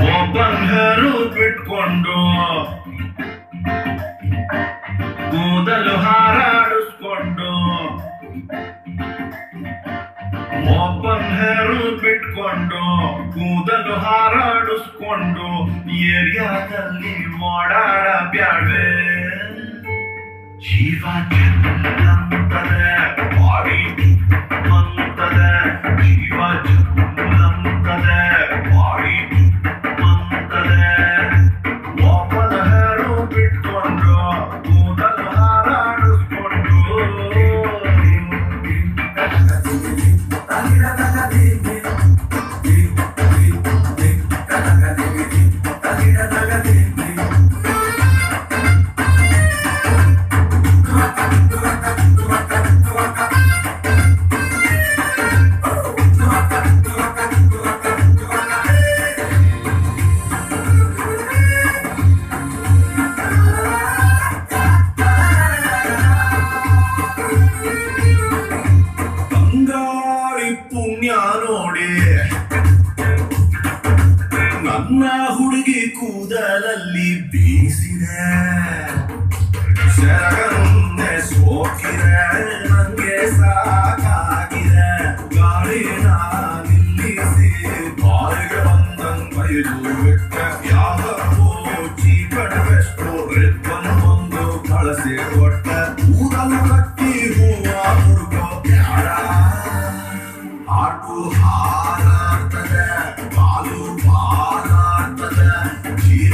Ngobang harum ಕೂದಲು ಹಾರಾಡಿಸ್ಕೊಂಡು ಏರಿಯಾದಲ್ಲಿ ಮಾಡಾಡ ಬ್ಯಾಡ್ವೆ ಜೀವ ಚಂದಂತದೆ ಪುಣ್ಯ ನೋಡಿ ನನ್ನ ಹುಡುಗಿ ಕೂದಲಲ್ಲಿ ಬೀಸಿದೆ. ಸೆರಗನ್ನೇ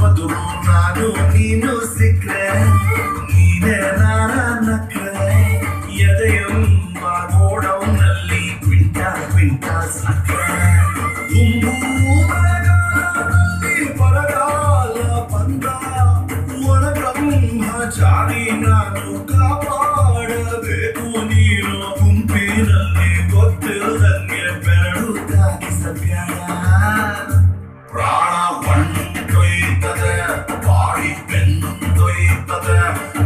ಬದುರು ನಾನು ನೀನು ಸಿಕ್ರೆ, ನೀನೇ ನಾನ ಎದೆಯೆಂಬ ಗೋಡೌನಲ್ಲಿ ಕ್ವಿಂಟ ಸಕ್ಕರೆ ಬರಗಾಲ ಬಂದ. ಒಣ ಬ್ರಹ್ಮಚಾರಿ ನಾನು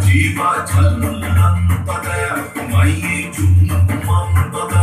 జీవ జన్మ పదయ మయి జుమ్మ పద